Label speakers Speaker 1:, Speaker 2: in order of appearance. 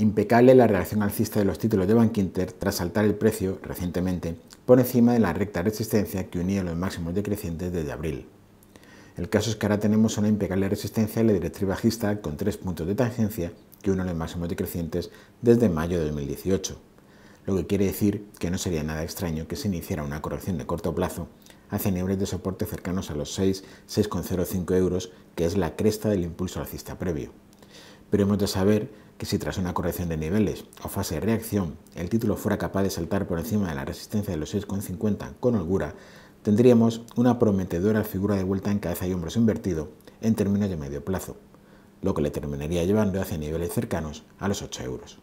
Speaker 1: Impecable la reacción alcista de los títulos de Bankinter tras saltar el precio recientemente por encima de la recta resistencia que unía los máximos decrecientes desde abril. El caso es que ahora tenemos una impecable resistencia en la directriz bajista con tres puntos de tangencia que unen los máximos decrecientes desde mayo de 2018, lo que quiere decir que no sería nada extraño que se iniciara una corrección de corto plazo hacia niveles de soporte cercanos a los 6, 6,05 euros, que es la cresta del impulso alcista previo. Pero hemos de saber que si tras una corrección de niveles o fase de reacción el título fuera capaz de saltar por encima de la resistencia de los 6,50 con holgura, tendríamos una prometedora figura de vuelta en cabeza y hombros invertido en términos de medio plazo, lo que le terminaría llevando hacia niveles cercanos a los 8 euros.